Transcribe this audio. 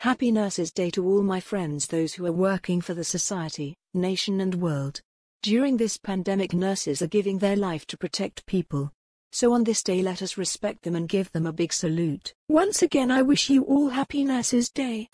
Happy Nurses Day to all my friends those who are working for the society, nation and world. During this pandemic nurses are giving their life to protect people. So on this day let us respect them and give them a big salute. Once again I wish you all Happy Nurses Day.